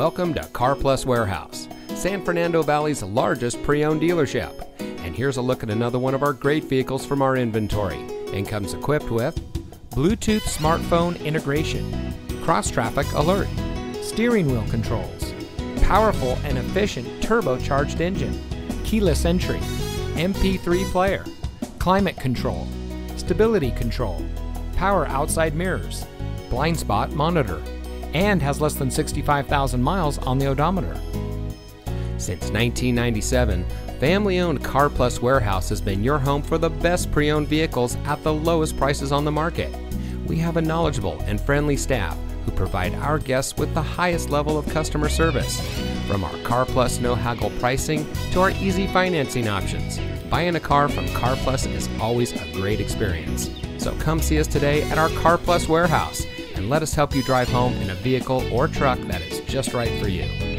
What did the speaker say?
Welcome to Karplus Warehouse, San Fernando Valley's largest pre owned dealership. And here's a look at another one of our great vehicles from our inventory and comes equipped with Bluetooth smartphone integration, cross traffic alert, steering wheel controls, powerful and efficient turbocharged engine, keyless entry, MP3 player, climate control, stability control, power outside mirrors, blind spot monitor, and has less than 65,000 miles on the odometer. Since 1997, family owned Karplus Warehouse has been your home for the best pre owned vehicles at the lowest prices on the market. We have a knowledgeable and friendly staff who provide our guests with the highest level of customer service. From our Karplus no haggle pricing to our easy financing options, buying a car from Karplus is always a great experience. So come see us today at our Karplus warehouse and let us help you drive home in a vehicle or truck that is just right for you.